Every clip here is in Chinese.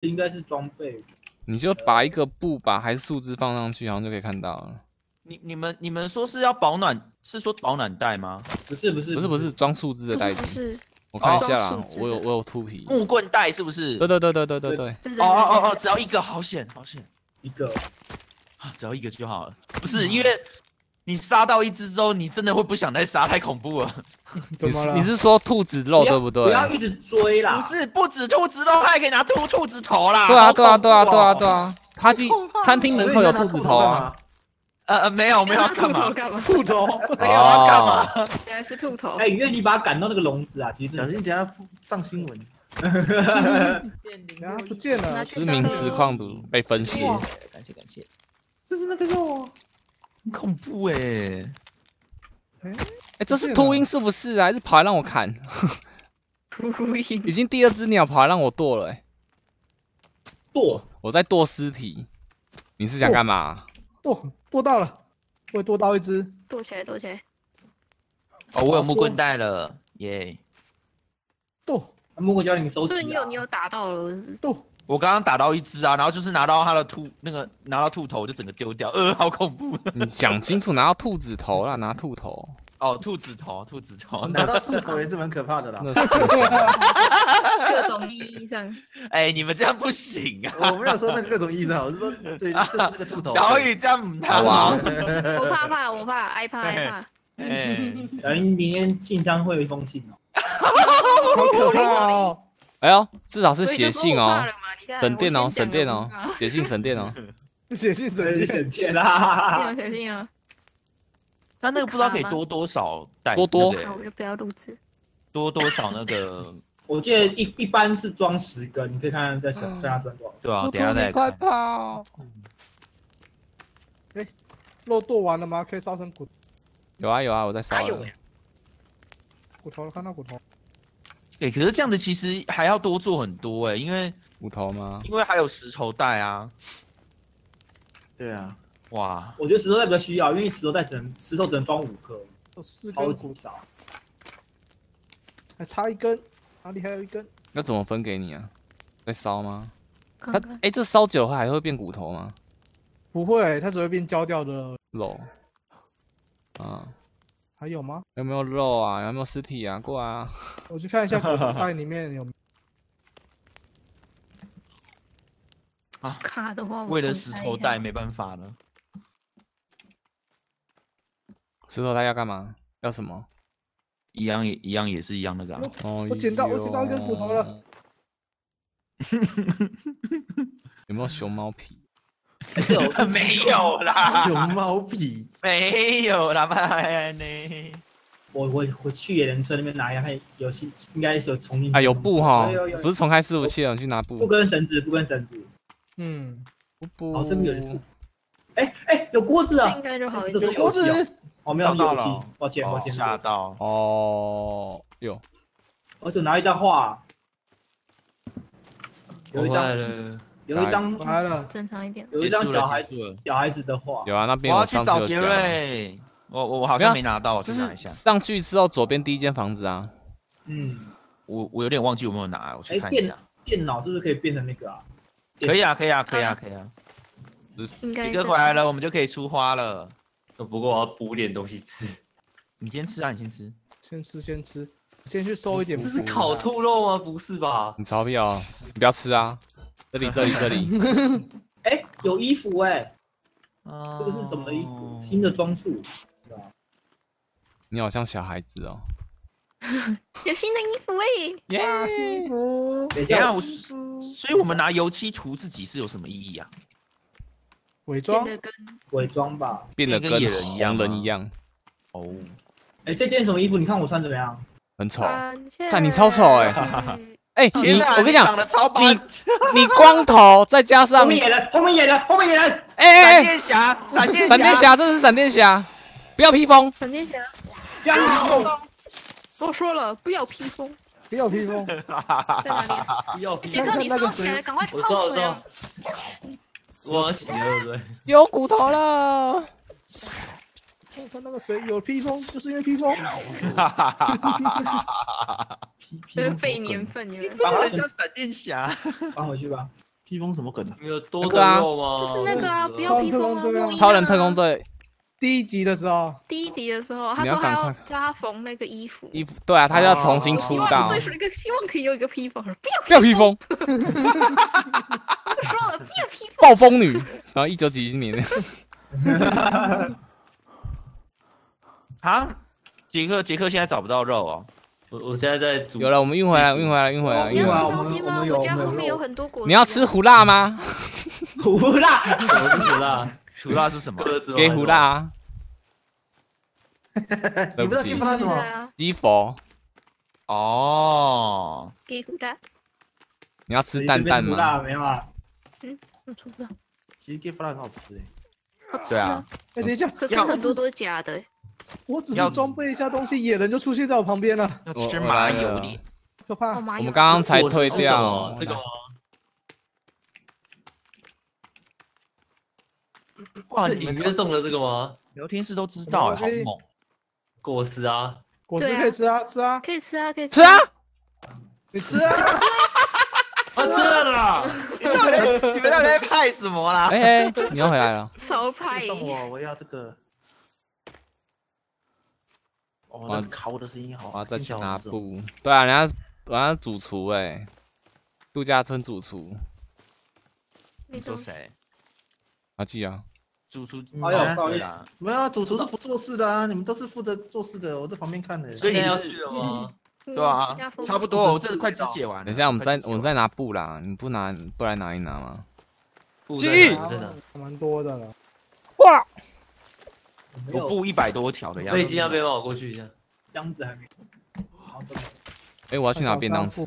应该是装备。你就把一个布把还是树枝放上去，然后就可以看到了。你你们你们说是要保暖，是说保暖袋吗？不是不是不是不是装树枝的袋子，是不是，我看一下啦装树，枝的我有我有秃皮。木棍袋是不是？对对对对对对对，对对哦哦哦哦，只要一个，好险好险一个，啊！只要一个就好了。不是因为你杀到一只之后，你真的会不想再杀，太恐怖了。怎么了？你是说兔子肉对不对不？要一直追啦。不是，不止兔子肉，还可以拿兔兔子头啦。对啊好对啊对啊对啊对。啊，他进餐厅门口有兔子头啊。呃呃，没有没有兔干嘛？头干嘛？兔头，没有要干嘛？原来是兔头。哎，因为你把它赶到那个笼子啊，其实小心等下上新闻。啊，不见了，知名实况组被分析，感谢感谢，这是那个肉啊，很恐怖哎。哎，哎，这是秃鹰是不是啊？还是跑来让我砍？秃鹰 已经第二只鸟跑来让我剁了，哎，剁。我在剁尸体。你是想干嘛？剁剁到了，我也剁到一只，剁起来剁起来。哦，我有木棍带了，耶！剁木棍教你收集啊。所以你有你有打到了是不是？剁，我刚刚打到一只啊，然后就是拿到它的兔那个拿到兔头就整个丢掉，呃，好恐怖。你讲清楚，拿到兔子头啦，拿兔头。哦，兔子头，兔子头，拿到兔头也是蛮可怕的啦。各种意义上，哎，你们这样不行啊！我没有说那个各种意义上，我是说对，就是那个兔头。小雨这样不好啊我怕怕我怕爱怕爱怕。哎，等于明天信箱会有一封信哦。好可怕哦！哎呦，至少是写信哦省电哦，省电哦写信省电哦。写信所以水省电你啦。有写信啊？他那个不知道可以多多少带多多我就不要录制。多多少那个，我记得一一般是装十根，你可以看看在剩剩下装多少。对啊，等一下再快跑！哎！肉剁完了吗？可以烧成骨有啊有啊，我在烧了。骨头了，看到骨头。哎，可是这样子其实还要多做很多哎，因为骨头吗？因为还有石头带啊，对啊，哇，我觉得石头袋比较需要，因为石头袋只能石头只能装五颗，有四超根骨，少。还差一根，哪里还有一根？那怎么分给你啊？在烧吗？它哎，这烧久的话还会变骨头吗？不会，它只会变焦掉的。肉。啊，还有吗？有没有肉啊？有没有尸体啊？过来啊！我去看一下骨头袋里面有啊。卡的话，我为了石头袋没办法了。石头袋要干嘛？要什么？一样也一样也是一样那个、啊，哦，我捡到我捡到一根骨头了。有没有熊猫皮？没有啦，熊猫皮，没有啦，妈呢？我我我去野人村那边拿一下，看有新应该是有重新啊，有布哈不是重开伺服器了，你去拿布不。跟绳子，不跟绳子。嗯，布哦，这边有人。哎哎，有锅子啊这应！该就好一点。锅子哦，哦没有找到了，抱歉抱哦歉。吓到，哦，有我就拿一张画，有一张了，有一张来了，正常一点。有一张小孩子小孩子的画。有啊，那边我边要去找杰瑞，我我我好像没拿到，我去拿一下。上去之后左边第一间房子啊，嗯，我我有点忘记有没有拿，我去看一下。电脑是不是可以变成那个啊？可以啊，可以啊，可以啊，可以啊。应该杰哥回来了，我们就可以出花了。不过我要补点东西吃。你先吃啊，你先吃。先吃先吃，先去收一点。这是烤。兔肉吗？不是吧？你钞票，你不要吃啊！这里这里这里，哎，有衣服哎，这这个是什么衣哦服？新的装束。你好像小孩子哦。有新的衣服哎，啊，幸福。等一等一下，我所以我们拿油漆涂自己是有什么意义啊？伪装变得跟伪装吧。变得跟跟野人一样红人一样，哦，哎，这件什么衣服？你看我穿怎么样？很丑。看看你超丑哎哎，你天哪我跟你讲长，得超白，你光头再加上后面野人，后面野人，后面野人。哎哎哎，电侠，闪电闪电侠，这是闪电侠，不要披风。闪电侠。不要披风我说了，不要披风，不要披风，在哪里啊？不要杰克，你收起来，赶快我知道我知道泡水啊！我洗了，对不对？有骨头了，看看那个谁有披风，就是因为披风。这是废年份，有人长得像闪电侠。放回去吧。披风什么梗啊？你有多个啊肉吗？就是那个啊，不要披风啊，超人特工啊。队第一集的时候，第一集的时候，他说他要赶快叫他缝那个衣服。衣服，对啊，他要重新哦出道希望你，最初一个希望可以有一个披风，我说不要不要披风，说了，不要披风。暴风女，然后一九几一年，啊，杰克杰克现在找不到肉哦。我我现在在煮，有了，我们运回来，运回来，运回来，你要运回来。吃东西吗？我家后面有很多果。你要吃？胡辣吗？胡辣，我是胡辣，胡辣是什么？给胡辣，啊，你不知道地方什么？对啊，鸡佛，哦，给胡辣，你要吃蛋蛋胡辣吗？没有啊？我出不到，其实 g i f 很好吃哎。好吃对啊。哎，等一下，可是很多都是假的。我只要是装备一下东西，野人就出现在我旁边了，要我我吃麻油可怕！我们刚刚才退掉么，这个吗？哇，是你约中了这个吗？聊天室都知道哎，好猛！果实啊，果实可以吃啊，吃啊，可以吃啊，可以吃啊！你吃啊！啊，吃了啦！你们到底你们到底在拍什么啦？哎哎，你要回来了，超派送我，我要这个。哦，那个烤的声音好，我要再去。拿布。对啊，人家人家主厨哎，度假村主厨，你说谁？阿记啊，主厨？哎呦嗯不好意思对啦，没有啊，主厨是不做事的啊，你们都是负责做事的，我在旁边看的。所以你要去了吗？对对啊，差不多，我这快肢解完了。等一下我们再我们再拿布啦，你不拿不来拿一拿吗？不记忆啊真的，蛮多的了。哇，没有我布一百多条的样子。飞机那边帮我过去一下。箱子还没。好的哎，我要去拿便当吃。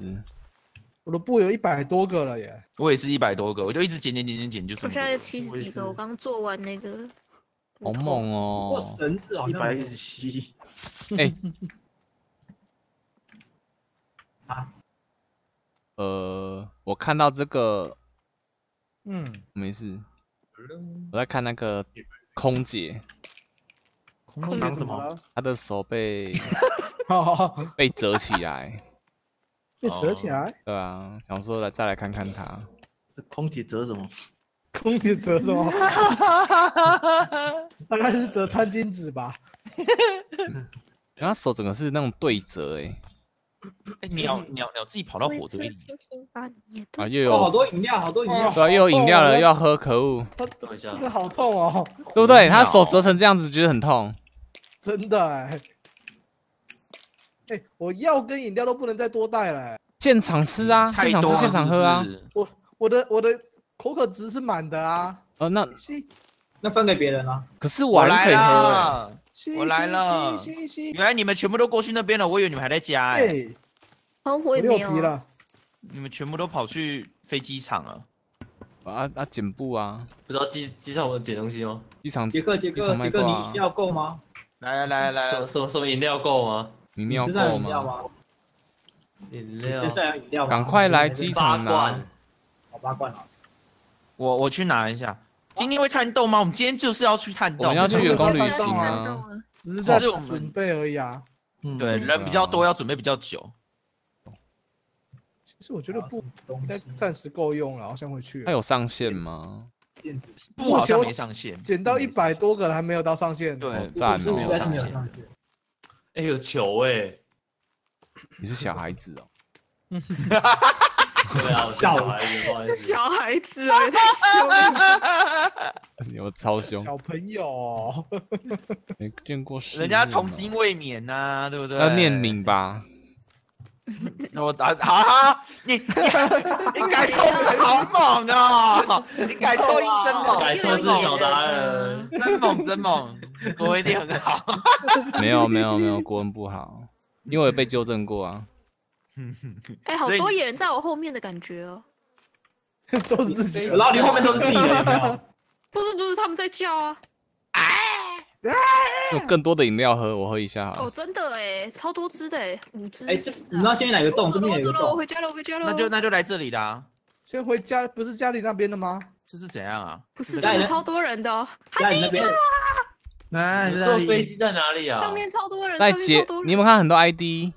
我的布有一百多个了耶！我也是一百多个，我就一直剪剪剪剪剪，就我现在七十几个，我刚做完那个。好猛不过哦！绳子好像一百一十七，哎，啊，呃，我看到这个嗯，没事，我在看那个空姐，空姐姐什么？怎么了？他的手被 被折起来，被折起来。对啊，想说来再来看看他。空姐折什么？空姐折什么？大概是折餐巾纸吧。然后她手整个是那种对折哎，哎鸟鸟鸟自己跑到火堆里，啊对哦，好又有多饮料，好多饮料。对啊又有饮料了又要喝，可恶，他等一下这个好痛哦，对不对？他手折成这样子，觉得很痛。真的哎。哎，我药跟饮料都不能再多带了欸。现场吃啊，太多了现场吃现场喝啊是。是我我的我的口渴值是满的啊。呃，那吸那分给别人了。可是我来。了，我来了。原来你们全部都过去那边了，我以为你们还在家哎，哎，哦，我我也没有皮了。你们全部都跑去飞机场了。啊啊，剪布啊，不知道机机上有捡东西吗？机场杰克，杰克，机场卖杰克，你饮料够吗？来来来来来什么，什么什么饮料够吗？你尿你身上有够吗？饮料吗？饮料你身上有饮料吗？赶快来机八场拿罐。，好八罐啊！我我去拿一下。今天会探洞吗？我们今天就是要去探洞。我们要去员工旅行啊只是我们准备而已啊。嗯对，人比较多，要准备比较久。其实我觉得布东应该西暂时够用了，好像会去它。有上限吗？电子布好像没上线，捡到一百多个了，还没有到上限。对好，赞布是没有哦上线。没有上线。哎，有球哎！你是小孩子哦。对啊，我小孩子，不好意思。小孩子哦，也太凶了。我超凶，小朋友哦，没见过世人家童心未泯呐，对不对？要念名吧？我打 好，你 你你改错字好猛啊！你改错音真猛，改错字小达人，真猛真猛，国一定很好。没有没有没有，国文不好，因为我有被纠正过啊。哎，好多野人在我后面的感觉哦。都是自己然后你后面都是自己人，有没有？不是不是，他们在叫啊。有更多的饮料喝，我喝一下好哦，真的哎，超多汁的哎，五只。哎，这你知道现在哪个洞？走了，这边有一个我走了，我。回家了，我回家了。那就那就来这里的啊，先回家，不是家里那边的吗？这是怎样啊？不是这里呢真的超多人的哦，家里那边来，在坐？飞机在哪里啊？上面超多人，在接。你有没有看很多 ID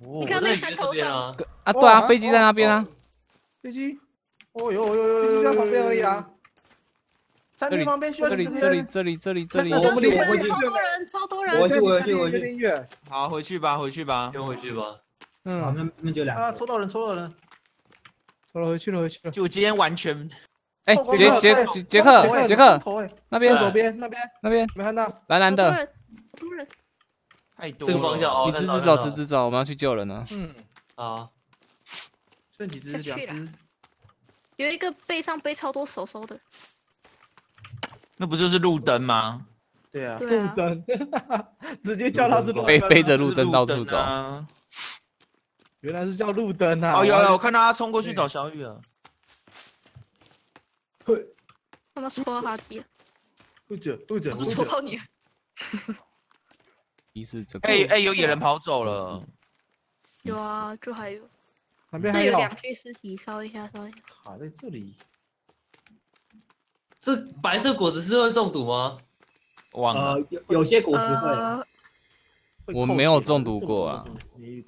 哦你看那个山头上，啊？对啊，哦飞机在那边啊。飞机哦呦呦呦呦，就在旁边而已啊。餐厅旁边需要这里时这里间。这里这里这里那，我们超多人，我我超多人，超多我人。去我去我去有点远。好，回去吧，回去吧。先回去吧。好，嗯，那那就两啊，个。抽到人，抽到人。走了，回去了，回去了。就今天完全哎，后杰杰杰杰克杰克那边右手边那边那边没看到，蓝蓝的，好多人。太多这个方向了哦，你看直直走直直走，我们要去救人了。嗯，啊，剩几只？两只。有一个背上背超多手手的，那不就是路灯吗？对啊，对啊，路灯，直接叫他是路灯啊背背着路灯到处走，啊。原来是叫路灯啊！哦，有我有，我看到他冲过去找小雨了。会他们戳到他机了，不准不准我是戳到你了。一是这个。哎哎，有野人跑走了。有啊，就还有，旁边还有这有两具尸体，烧一下，烧一下。卡在这里。这白色果子是会中毒吗？忘了呃，，有有些果实会，呃，我没有中毒过啊。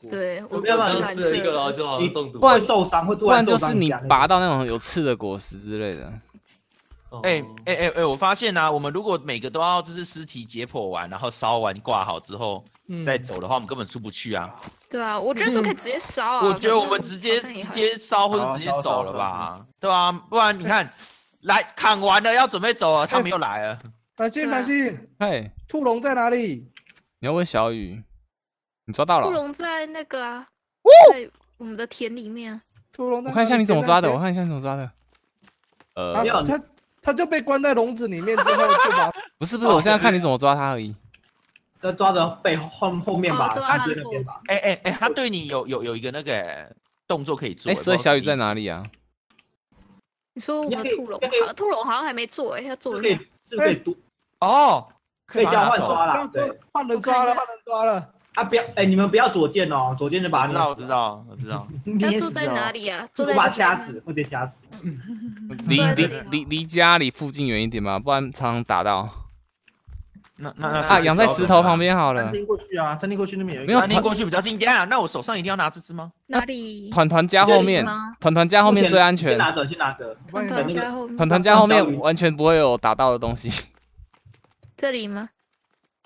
对，我要不就是蓝然吃了一个，然后。就好像中毒。不然受伤，会突不然就然受伤是你拔到那种有刺的果实之类的。哦哎哎哎哎，我发现啊，我们如果每个都要就是尸体解剖完，然后烧完挂好之后嗯再走的话，我们根本出不去啊。对啊，我觉得说可以直接烧啊。我觉得我们直接直接烧或者直接走了吧，对啊，不然你看，来砍完了要准备走了，他们又来了。繁星对啊繁星，嘿，兔龙在哪里？你要问小雨，你抓到了兔龙？在那个啊，在我们的田里面啊。兔笼在哪里？我看一下你怎么抓的，我看一下你怎么抓的。呃他他就被关在笼子里面之后就把 不是不是，我现在看你怎么抓他而已。在抓着背后后面吧。哎哎哎，他对你有有有一个那个欸动作可以做。哎，所以小雨在哪里啊？你说我们兔笼你可以好，兔笼好像还没做哎，要做可以可以多，哦，可以交换抓了。这样对，换人抓了，换人抓了。啊不要，哎你们不要左键哦，左键就把他捏死我知。道，我知道。要捏死哦坐在哪？里啊？坐我把他掐死，会被掐死。离离离离家里附近远一点嘛，不然常常打到。那那那啊，养在石头旁。边好了。餐厅过去啊，餐厅过去那边有一没有个。那你过去比较近。等一下，那我手上一定要拿这只吗？哪里？团团家后面，吗？团团家后面最安全。先拿着，先拿着。团团家后面团团家后面完全不会有打到的东西，这里吗？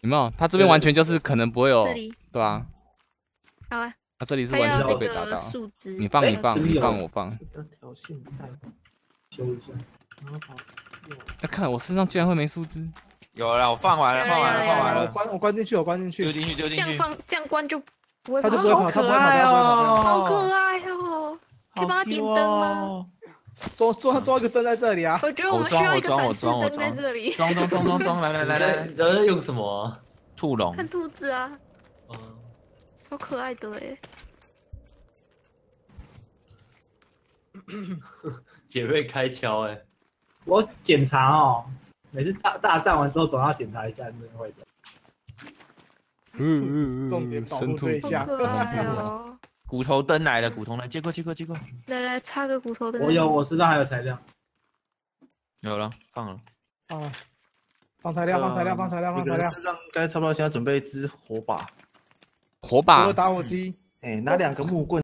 有没有？他这边完全就是可能不会有这，里对吧？好啊，它这里是完全不会被打到。树枝。你放哎你放你放我放。这条线带，修一下。然后把要看我身上居然会没树枝，有了，我放完了，放完了，放完了，关我关进去，我关进去丢。进去，丢进去。这样放这样关就不会跑他就不会跑，他不会跑，他不会跑。好可爱哦！可以帮他点灯吗？吗？装装装一个灯在这里啊！我觉得我们需要一个展示我装我灯在这里，装装装装装，来来来来你，在用什么啊？兔笼。看兔子啊，嗯，超可爱的哎！姐妹开窍哎，我检查哦，每次大大战完之后总要检查一下，真的会的。嗯嗯嗯重点保护对好象。可爱哦！骨头灯来了，骨头来，接过接过接过，来来，插个骨头灯。我有，我身上还有材料。有了，放了。放了，放材料，放材料，放材料，放材料。身上该差不多现在准备一支火把，火把打火机，哎，拿两个木棍。